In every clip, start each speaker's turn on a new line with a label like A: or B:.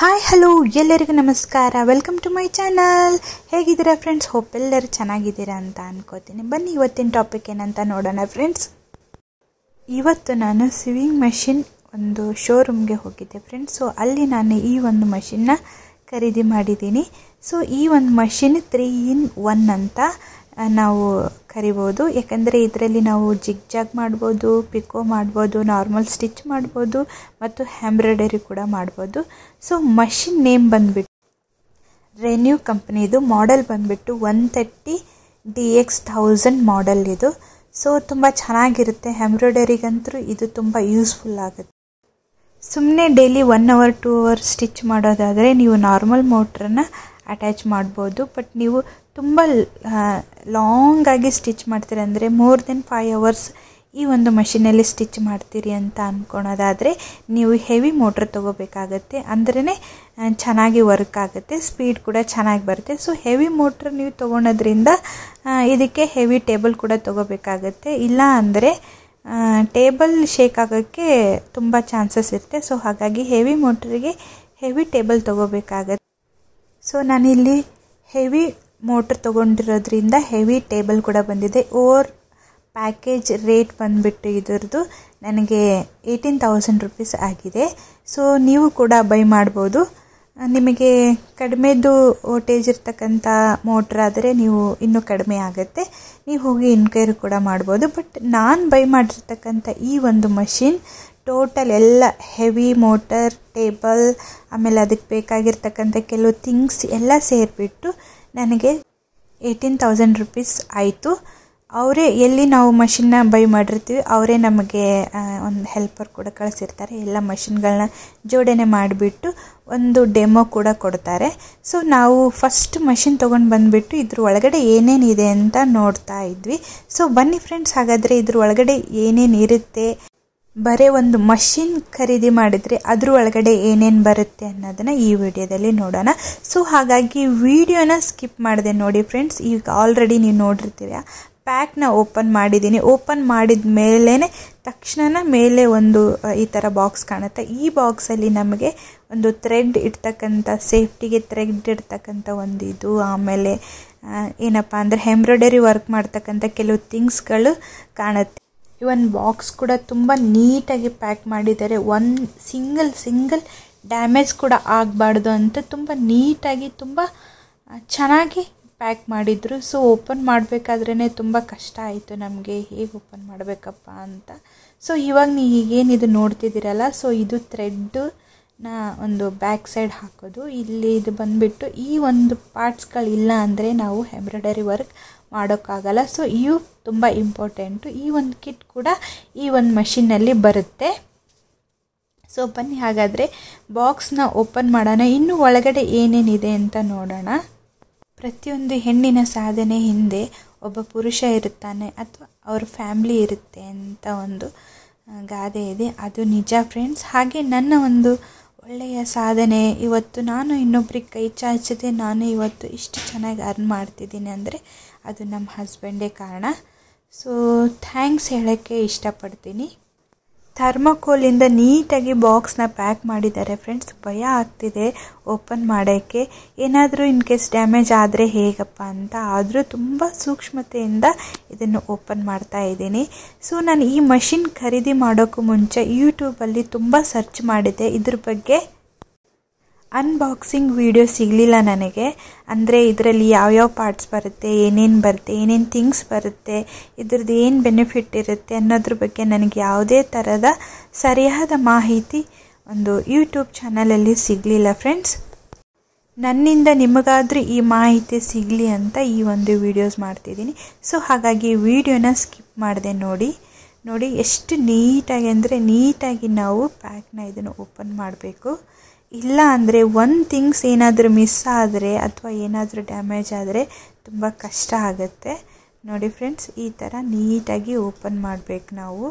A: Hi hello ಎಲ್ಲರಿಗೂ ನಮಸ್ಕಾರ. Welcome to my channel ಹೇಗಿದ್ದೀರಾ ಫ್ರೆಂಡ್ಸ್ ಹೋಪ್ ಎಲ್ಲರೂ ಚೆನ್ನಾಗಿದ್ದೀರಾ ಅಂತ ಅನ್ಕೋತೀನಿ. ಬನ್ನಿ ಇವತ್ತಿನ ಟಾಪಿಕ್ ಏನಂತ ನೋಡೋಣ ಫ್ರೆಂಡ್ಸ್ ಇವತ್ತು ನಾನು ಸಿವಿಂಗ್ ಮಷಿನ್ ಒಂದು ಶೋರೂಮ್ಗೆ ಹೋಗಿದ್ದೆ ಫ್ರೆಂಡ್ಸ್ ಸೊ ಅಲ್ಲಿ ನಾನು ಈ ಒಂದು ಮಷಿನ್ನ ಖರೀದಿ ಮಾಡಿದ್ದೀನಿ. ಸೊ ಈ ಒಂದು ಮಷಿನ್ ತ್ರೀ ಇನ್ ಒನ್ ಅಂತ ನಾವು ಕರಿಬೋದು. ಯಾಕಂದರೆ ಇದರಲ್ಲಿ ನಾವು ಜಿಗ್ ಜಾಗ್ ಮಾಡ್ಬೋದು, ಪಿಕೋ ಮಾಡ್ಬೋದು, ನಾರ್ಮಲ್ ಸ್ಟಿಚ್ ಮಾಡ್ಬೋದು ಮತ್ತು ಎಂಬ್ರಾಯ್ಡರಿ ಕೂಡ ಮಾಡ್ಬೋದು. ಸೊ, ಮಷಿನ್ ನೇಮ್ ಬಂದುಬಿಟ್ಟು ರೆನ್ಯೂ ಕಂಪ್ನಿದು ಮಾಡೆಲ್ ಬಂದುಬಿಟ್ಟು one thirty D X thousand model ಇದು. ಸೊ, ತುಂಬ ಚೆನ್ನಾಗಿರುತ್ತೆ. ಎಂಬ್ರಾಯ್ಡರಿಗಂತೂ ಇದು ತುಂಬ ಯೂಸ್ಫುಲ್ ಆಗುತ್ತೆ. ಸುಮ್ಮನೆ daily one hour, two hour stitch ಮಾಡೋದಾದರೆ ನೀವು ನಾರ್ಮಲ್ ಮೋಟ್ರನ್ನು ಅಟ್ಯಾಚ್ ಮಾಡ್ಬೋದು. ಬಟ್ ನೀವು ತುಂಬ ಲಾಂಗಾಗಿ ಸ್ಟಿಚ್ ಮಾಡ್ತೀರಿ ಅಂದರೆ ಮೋರ್ ದೆನ್ ಫೈವ್ ಅವರ್ಸ್ ಈ ಒಂದು ಮಷಿನಲ್ಲಿ ಸ್ಟಿಚ್ ಮಾಡ್ತೀರಿ ಅಂತ ಅಂದ್ಕೊಳೋದಾದರೆ ನೀವು ಹೆವಿ ಮೋಟ್ರ್ ತೊಗೋಬೇಕಾಗತ್ತೆ. ಅಂದ್ರೇ ಚೆನ್ನಾಗಿ ವರ್ಕ್ ಆಗುತ್ತೆ ಸ್ಪೀಡ್ ಕೂಡ ಚೆನ್ನಾಗಿ ಬರುತ್ತೆ. ಸೊ ಹೆವಿ ಮೋಟ್ರ್ ನೀವು ತೊಗೊಳೋದ್ರಿಂದ ಇದಕ್ಕೆ ಹೆವಿ ಟೇಬಲ್ ಕೂಡ ತೊಗೋಬೇಕಾಗತ್ತೆ. ಇಲ್ಲ ಅಂದರೆ ಟೇಬಲ್ ಶೇಕ್ ಆಗೋಕ್ಕೆ ತುಂಬ ಚಾನ್ಸಸ್ ಇರುತ್ತೆ. ಸೊ ಹಾಗಾಗಿ ಹೆವಿ ಮೋಟ್ರಿಗೆ ಹೆವಿ ಟೇಬಲ್ ತೊಗೋಬೇಕಾಗತ್ತೆ. ಸೊ ನಾನಿಲ್ಲಿ ಹೆವಿ ಮೋಟ್ರ್ ತೊಗೊಂಡಿರೋದ್ರಿಂದ ಹೆವಿ ಟೇಬಲ್ ಕೂಡ ಬಂದಿದೆ. ಓವರ್ ಪ್ಯಾಕೇಜ್ ರೇಟ್ ಬಂದುಬಿಟ್ಟು ಇದರದು ನನಗೆ ಏಯ್ಟೀನ್ ತೌಸಂಡ್ ರುಪೀಸ್ ಆಗಿದೆ. ಸೊ, ನೀವು ಕೂಡ ಬೈ ಮಾಡ್ಬೋದು. ನಿಮಗೆ ಕಡಿಮೆದು ವೋಲ್ಟೇಜ್ ಇರ್ತಕ್ಕಂಥ ಮೋಟ್ರ್ ಆದರೆ ನೀವು ಇನ್ನೂ ಕಡಿಮೆ ಆಗುತ್ತೆ. ನೀವು ಹೋಗಿ ಇನ್ಕ್ವೈರಿ ಕೂಡ ಮಾಡ್ಬೋದು. ಬಟ್ ನಾನು ಬೈ ಮಾಡಿರ್ತಕ್ಕಂಥ ಈ ಒಂದು ಮಷಿನ್ ಟೋಟಲ್ ಎಲ್ಲ ಹೆವಿ ಮೋಟರ್, ಟೇಬಲ್, ಆಮೇಲೆ ಅದಕ್ಕೆ ಬೇಕಾಗಿರ್ತಕ್ಕಂಥ ಕೆಲವು ಥಿಂಗ್ಸ್ ಎಲ್ಲ ಸೇರಿಬಿಟ್ಟು ನನಗೆ ಏಯ್ಟೀನ್ ತೌಸಂಡ್ ರುಪೀಸ್ ಆಯಿತು. ಅವರೇ ಎಲ್ಲಿ ನಾವು ಮಷಿನ್ನ ಬೈ ಮಾಡಿರ್ತೀವಿ, ಅವರೇ ನಮಗೆ ಒಂದು ಹೆಲ್ಪರ್ ಕೂಡ ಕಳಿಸಿರ್ತಾರೆ. ಎಲ್ಲ ಮಷಿನ್ಗಳನ್ನ ಜೋಡಣೆ ಮಾಡಿಬಿಟ್ಟು ಒಂದು ಡೆಮೋ ಕೂಡ ಕೊಡ್ತಾರೆ. ಸೊ, ನಾವು ಫಸ್ಟ್ ಮಷಿನ್ ತೊಗೊಂಡು ಬಂದುಬಿಟ್ಟು ಇದ್ರ ಒಳಗಡೆ ಏನೇನಿದೆ ಅಂತ ನೋಡ್ತಾ ಇದ್ವಿ. ಸೊ, ಬನ್ನಿ ಫ್ರೆಂಡ್ಸ್, ಹಾಗಾದರೆ ಇದ್ರ ಒಳಗಡೆ ಏನೇನು ಇರುತ್ತೆ? ಬರೀ ಒಂದು ಮಷಿನ್ ಖರೀದಿ ಮಾಡಿದರೆ ಅದ್ರ ಒಳಗಡೆ ಏನೇನು ಬರುತ್ತೆ ಅನ್ನೋದನ್ನು ಈ ವಿಡಿಯೋದಲ್ಲಿ ನೋಡೋಣ. ಸೊ ಹಾಗಾಗಿ ವಿಡಿಯೋನ ಸ್ಕಿಪ್ ಮಾಡಿದೆ ನೋಡಿ ಫ್ರೆಂಡ್ಸ್ ಈಗ ಆಲ್ರೆಡಿ ನೀವು ನೋಡಿರ್ತೀರ ಪ್ಯಾಕ್ನ ಓಪನ್ ಮಾಡಿದ್ದೀನಿ. ಓಪನ್ ಮಾಡಿದ ಮೇಲೇ ತಕ್ಷಣ ಮೇಲೆ ಒಂದು ಈ ಥರ ಬಾಕ್ಸ್ ಕಾಣುತ್ತೆ. ಈ ಬಾಕ್ಸಲ್ಲಿ ನಮಗೆ ಒಂದು ಥ್ರೆಡ್ ಇಡ್ತಕ್ಕಂಥ ಸೇಫ್ಟಿಗೆ ಥ್ರೆಡ್ ಇಡ್ತಕ್ಕಂಥ ಒಂದು ಇದು, ಆಮೇಲೆ ಏನಪ್ಪ ಅಂದರೆ ಎಂಬ್ರಾಯ್ಡರಿ ವರ್ಕ್ ಮಾಡ್ತಕ್ಕಂಥ ಕೆಲವು ಥಿಂಗ್ಸ್ಗಳು ಕಾಣುತ್ತೆ. ಇವನ್ ಬಾಕ್ಸ್ ಕೂಡ ತುಂಬ ನೀಟಾಗಿ ಪ್ಯಾಕ್ ಮಾಡಿದ್ದಾರೆ. ಒನ್ ಸಿಂಗಲ್ ಸಿಂಗಲ್ ಡ್ಯಾಮೇಜ್ ಕೂಡ ಆಗಬಾರ್ದು ಅಂತ ತುಂಬ ನೀಟಾಗಿ ತುಂಬ ಚೆನ್ನಾಗಿ ಪ್ಯಾಕ್ ಮಾಡಿದರು. ಸೊ, ಓಪನ್ ಮಾಡಬೇಕಾದ್ರೇ ತುಂಬ ಕಷ್ಟ ಆಯಿತು ನಮಗೆ ಹೇಗೆ ಓಪನ್ ಮಾಡಬೇಕಪ್ಪ ಅಂತ. ಸೊ, ಇವಾಗ ನೀವು ಈಗೇನಿದು ನೋಡ್ತಿದ್ದೀರಲ್ಲ, ಸೊ, ಇದು ಥ್ರೆಡ್ಡು ನ ಒಂದು ಬ್ಯಾಕ್ ಸೈಡ್ ಹಾಕೋದು. ಇಲ್ಲಿ ಇದು ಬಂದುಬಿಟ್ಟು ಈ ಒಂದು ಪಾರ್ಟ್ಸ್ಗಳಿಲ್ಲ ಅಂದರೆ ನಾವು ಎಂಬ್ರಾಯ್ಡರಿ ವರ್ಕ್ ಮಾಡೋಕ್ಕಾಗಲ್ಲ. ಸೊ ಇವು ತುಂಬ ಇಂಪಾರ್ಟೆಂಟು ಈ ಒಂದು ಕಿಟ್ ಕೂಡ ಈ ಒಂದು ಮಷಿನ್ನಲ್ಲಿ ಬರುತ್ತೆ. ಸೊ ಬನ್ನಿ ಹಾಗಾದರೆ ಬಾಕ್ಸ್ನ ಓಪನ್ ಮಾಡೋಣ. ಇನ್ನು ಒಳಗಡೆ ಏನೇನಿದೆ ಅಂತ ನೋಡೋಣ. ಪ್ರತಿಯೊಂದು ಹೆಣ್ಣಿನ ಸಾಧನೆ ಹಿಂದೆ ಒಬ್ಬ ಪುರುಷ ಇರುತ್ತಾನೆ ಅಥವಾ ಅವ್ರ ಫ್ಯಾಮ್ಲಿ ಇರುತ್ತೆ ಅಂತ ಒಂದು ಗಾದೆ ಇದೆ. ಅದು ನಿಜ ಫ್ರೆಂಡ್ಸ್ ಹಾಗೆ ನನ್ನ ಒಂದು ಒಳ್ಳೆಯ ಸಾಧನೆ. ಇವತ್ತು ನಾನು ಇನ್ನೊಬ್ರಿಗೆ ಕೈ ಚಾಚದೆ. ನಾನು ಇವತ್ತು ಇಷ್ಟು ಚೆನ್ನಾಗಿ ಅರ್ನ್ ಮಾಡ್ತಿದ್ದೀನಿ ಅಂದರೆ ಅದು ನಮ್ಮ ಹಸ್ಬೆಂಡೇ ಕಾರಣ. ಸೊ ಥ್ಯಾಂಕ್ಸ್ ಹೇಳೋಕ್ಕೆ ಇಷ್ಟಪಡ್ತೀನಿ. ಥರ್ಮಕೋಲಿಂದ ನೀಟಾಗಿ ಬಾಕ್ಸ್ನ ಪ್ಯಾಕ್ ಮಾಡಿದ್ದಾರೆ ಫ್ರೆಂಡ್ಸ್. ಭಯ ಆಗ್ತಿದೆ ಓಪನ್ ಮಾಡೋಕ್ಕೆ. ಏನಾದರೂ ಇನ್ ಕೇಸ್ ಡ್ಯಾಮೇಜ್ ಆದರೆ ಹೇಗಪ್ಪ ಅಂತ ಆದರೂ ತುಂಬ ಸೂಕ್ಷ್ಮತೆಯಿಂದ ಇದನ್ನು ಓಪನ್ ಮಾಡ್ತಾ ಇದ್ದೀನಿ. ಸೊ, ನಾನು ಈ ಮಷಿನ್ ಖರೀದಿ ಮಾಡೋಕ್ಕೂ ಮುಂಚೆ ಯೂಟ್ಯೂಬಲ್ಲಿ ತುಂಬ ಸರ್ಚ್ ಮಾಡಿದ್ದೆ. ಇದ್ರ ಬಗ್ಗೆ ಅನ್ಬಾಕ್ಸಿಂಗ್ ವೀಡಿಯೋ ಸಿಗಲಿಲ್ಲ ನನಗೆ. ಅಂದರೆ ಇದರಲ್ಲಿ ಯಾವ್ಯಾವ ಪಾರ್ಟ್ಸ್ ಬರುತ್ತೆ, ಏನೇನು ಬರುತ್ತೆ, ಏನೇನು ಥಿಂಗ್ಸ್ ಬರುತ್ತೆ, ಇದ್ರದ್ದು ಏನು ಬೆನಿಫಿಟ್ ಇರುತ್ತೆ ಅನ್ನೋದ್ರ ಬಗ್ಗೆ ನನಗೆ ಯಾವುದೇ ಥರದ ಸರಿಯಾದ ಮಾಹಿತಿ ಒಂದು ಯೂಟ್ಯೂಬ್ ಚಾನಲಲ್ಲಿ ಸಿಗಲಿಲ್ಲ ಫ್ರೆಂಡ್ಸ್ ನನ್ನಿಂದ ನಿಮಗಾದರೂ ಈ ಮಾಹಿತಿ ಸಿಗಲಿ ಅಂತ ಈ ಒಂದು ವೀಡಿಯೋಸ್ ಮಾಡ್ತಿದ್ದೀನಿ. ಸೊ ಹಾಗಾಗಿ ವೀಡಿಯೋನ ಸ್ಕಿಪ್ ಮಾಡಿದೆ ನೋಡಿ. ನೋಡಿ ಎಷ್ಟು ನೀಟಾಗಿ ಅಂದರೆ ನೀಟಾಗಿ ನಾವು ಪ್ಯಾಕ್ನ ಇದನ್ನು ಓಪನ್ ಮಾಡಬೇಕು. ಇಲ್ಲ ಅಂದರೆ ಒಂದು ಥಿಂಗ್ಸ್ ಏನಾದರೂ ಮಿಸ್ ಆದರೆ ಅಥವಾ ಏನಾದರೂ ಡ್ಯಾಮೇಜ್ ಆದರೆ ತುಂಬ ಕಷ್ಟ ಆಗುತ್ತೆ. ನೋಡಿ ಫ್ರೆಂಡ್ಸ್, ಈ ಥರ ನೀಟಾಗಿ ಓಪನ್ ಮಾಡಬೇಕು ನಾವು.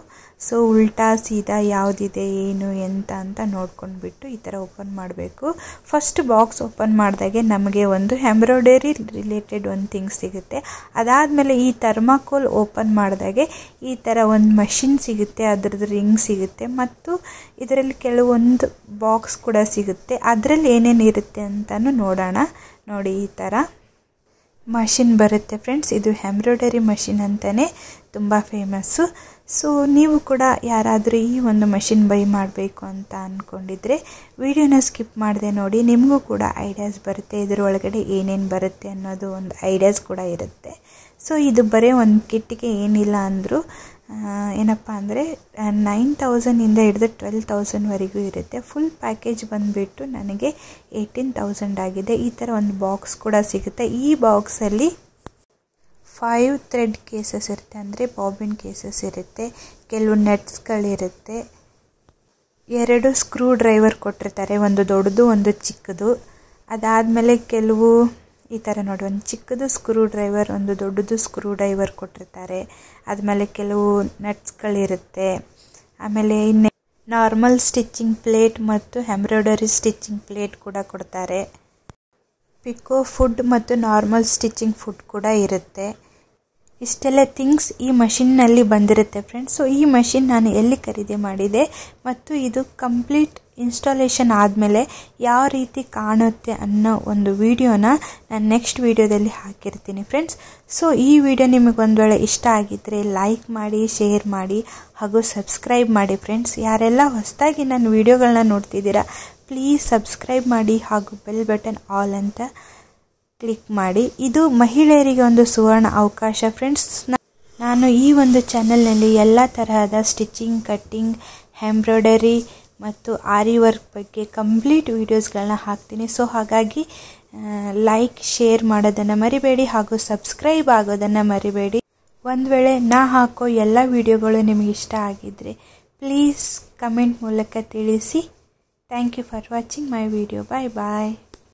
A: ಸೊ ಉಲ್ಟಾ ಸೀದಾ ಯಾವುದಿದೆ, ಏನು, ಎಂತ ಅಂತ ನೋಡ್ಕೊಂಡ್ಬಿಟ್ಟು ಈ ಥರ ಓಪನ್ ಮಾಡಬೇಕು. ಫಸ್ಟ್ ಬಾಕ್ಸ್ ಓಪನ್ ಮಾಡಿದಾಗೆ ನಮಗೆ ಒಂದು ಎಂಬ್ರಾಯ್ಡರಿ ರಿಲೇಟೆಡ್ ಒಂದು ಥಿಂಗ್ ಸಿಗುತ್ತೆ. ಅದಾದಮೇಲೆ ಈ ಥರ್ಮಾಕೋಲ್ ಓಪನ್ ಮಾಡಿದಾಗೆ ಈ ಥರ ಒಂದು ಮಷಿನ್ ಸಿಗುತ್ತೆ, ಅದರದ್ದು ರಿಂಗ್ ಸಿಗುತ್ತೆ ಮತ್ತು ಇದರಲ್ಲಿ ಕೆಲವೊಂದು ಬಾಕ್ಸ್ ಕೂಡ ಸಿಗುತ್ತೆ. ಅದರಲ್ಲಿ ಏನೇನು ಇರುತ್ತೆ ಅಂತಲೂ ನೋಡೋಣ. ನೋಡಿ ಈ ಥರ ಮಷಿನ್ ಬರುತ್ತೆ ಫ್ರೆಂಡ್ಸ್. ಇದು ಎಂಬ್ರಾಯ್ಡರಿ ಮಷಿನ್ ಅಂತಲೇ ತುಂಬ ಫೇಮಸ್ಸು. ಸೊ, ನೀವು ಕೂಡ ಯಾರಾದರೂ ಈ ಒಂದು ಮಷಿನ್ ಬೈ ಮಾಡಬೇಕು ಅಂತ ಅಂದ್ಕೊಂಡಿದ್ರೆ ವಿಡಿಯೋನ ಸ್ಕಿಪ್ ಮಾಡಿದೆ ನೋಡಿ, ನಿಮಗೂ ಕೂಡ ಐಡಿಯಾಸ್ ಬರುತ್ತೆ ಇದರ ಒಳಗಡೆ ಏನೇನು ಬರುತ್ತೆ ಅನ್ನೋದು ಒಂದು ಐಡಿಯಾಸ್ ಕೂಡ ಇರುತ್ತೆ. ಸೊ, ಇದು ಬರೀ ಒಂದು ಕಿಟ್ಟಿಗೆ ಏನಿಲ್ಲ ಅಂದರೂ ಏನಪ್ಪ ಅಂದರೆ ನೈನ್ ತೌಸಂಡಿಂದ ಹಿಡಿದು ಟ್ವೆಲ್ ತೌಸಂಡ್ವರೆಗೂ ಇರುತ್ತೆ. ಫುಲ್ ಪ್ಯಾಕೇಜ್ ಬಂದುಬಿಟ್ಟು ನನಗೆ ಏಯ್ಟೀನ್ ತೌಸಂಡ್ ಆಗಿದೆ. ಈ ಥರ ಒಂದು ಬಾಕ್ಸ್ ಕೂಡ ಸಿಗುತ್ತೆ. ಈ ಬಾಕ್ಸಲ್ಲಿ ಫೈವ್ ಥ್ರೆಡ್ ಕೇಸಸ್ ಇರುತ್ತೆ ಅಂದರೆ ಬಾಬಿನ್ ಕೇಸಸ್ ಇರುತ್ತೆ. ಕೆಲವು ನೆಟ್ಸ್ಗಳಿರುತ್ತೆ ಎರಡು ಸ್ಕ್ರೂ ಡ್ರೈವರ್ ಕೊಟ್ಟಿರ್ತಾರೆ. ಒಂದು ದೊಡ್ಡದು, ಒಂದು ಚಿಕ್ಕದು. ಅದಾದಮೇಲೆ ಕೆಲವು ಈ ಥರ ನೋಡಿ, ಒಂದು ಚಿಕ್ಕದು ಸ್ಕ್ರೂ ಡ್ರೈವರ್ ಒಂದು ದೊಡ್ಡದು ಸ್ಕ್ರೂ ಡ್ರೈವರ್ ಕೊಟ್ಟಿರ್ತಾರೆ. ಆದಮೇಲೆ ಕೆಲವು ನಟ್ಸ್ಗಳಿರುತ್ತೆ ಆಮೇಲೆ ಇನ್ನು ನಾರ್ಮಲ್ ಸ್ಟಿಚ್ಚಿಂಗ್ ಪ್ಲೇಟ್ ಮತ್ತು ಎಂಬ್ರಾಯ್ಡರಿ ಸ್ಟಿಚ್ಚಿಂಗ್ ಪ್ಲೇಟ್ ಕೂಡ ಕೊಡ್ತಾರೆ. ಪಿಕೋ ಫುಡ್ ಮತ್ತು ನಾರ್ಮಲ್ ಸ್ಟಿಚ್ಚಿಂಗ್ ಫುಡ್ ಕೂಡ ಇರುತ್ತೆ. ಇಷ್ಟೆಲ್ಲ ಥಿಂಗ್ಸ್ ಈ ಮಷಿನ್ನಲ್ಲಿ ಬಂದಿರುತ್ತೆ ಫ್ರೆಂಡ್ಸ್. ಸೊ, ಈ ಮಷಿನ್ ನಾನು ಎಲ್ಲಿ ಖರೀದಿ ಮಾಡಿದೆ ಮತ್ತು ಇದು ಕಂಪ್ಲೀಟ್ ಇನ್ಸ್ಟಾಲೇಷನ್ ಆದಮೇಲೆ ಯಾವ ರೀತಿ ಕಾಣುತ್ತೆ ಅನ್ನೋ ಒಂದು ವಿಡಿಯೋನ ನಾನು ನೆಕ್ಸ್ಟ್ ವಿಡಿಯೋದಲ್ಲಿ ಹಾಕಿರ್ತೀನಿ ಫ್ರೆಂಡ್ಸ್. ಸೊ, ಈ ವಿಡಿಯೋ ನಿಮಗೆ ಒಂದು ವೇಳೆ ಇಷ್ಟ ಆಗಿದ್ದರೆ ಲೈಕ್ ಮಾಡಿ, ಶೇರ್ ಮಾಡಿ ಹಾಗೂ ಸಬ್ಸ್ಕ್ರೈಬ್ ಮಾಡಿ ಫ್ರೆಂಡ್ಸ್. ಯಾರೆಲ್ಲ ಹೊಸದಾಗಿ ನನ್ನ ವೀಡಿಯೋಗಳನ್ನ ನೋಡ್ತಿದ್ದೀರಾ, ಪ್ಲೀಸ್ ಸಬ್ಸ್ಕ್ರೈಬ್ ಮಾಡಿ ಹಾಗೂ ಬೆಲ್ ಬಟನ್ ಆಲ್ ಅಂತ ಕ್ಲಿಕ್ ಮಾಡಿ. ಇದು ಮಹಿಳೆಯರಿಗೆ ಒಂದು ಸುವರ್ಣ ಅವಕಾಶ. ಫ್ರೆಂಡ್ಸ್ ನಾನು ಈ ಒಂದು ಚಾನಲ್ನಲ್ಲಿ ಎಲ್ಲ ತರಹದ ಸ್ಟಿಚಿಂಗ್ ಕಟ್ಟಿಂಗ್ ಎಂಬ್ರಾಯ್ಡರಿ ಮತ್ತು ಆರಿ ವರ್ಕ್ ಬಗ್ಗೆ ಕಂಪ್ಲೀಟ್ ವೀಡಿಯೋಸ್ಗಳನ್ನ ಹಾಕ್ತೀನಿ. ಸೊ ಹಾಗಾಗಿ ಲೈಕ್ ಶೇರ್ ಮಾಡೋದನ್ನು ಮರಿಬೇಡಿ ಹಾಗೂ ಸಬ್ಸ್ಕ್ರೈಬ್ ಆಗೋದನ್ನು ಮರಿಬೇಡಿ. ಒಂದು ವೇಳೆ ನಾ ಹಾಕೋ ಎಲ್ಲ ವಿಡಿಯೋಗಳು ನಿಮಗೆ ಇಷ್ಟ ಆಗಿದ್ದರೆ ಪ್ಲೀಸ್ ಕಮೆಂಟ್ ಮೂಲಕ ತಿಳಿಸಿ. Thank you for watching my video bye bye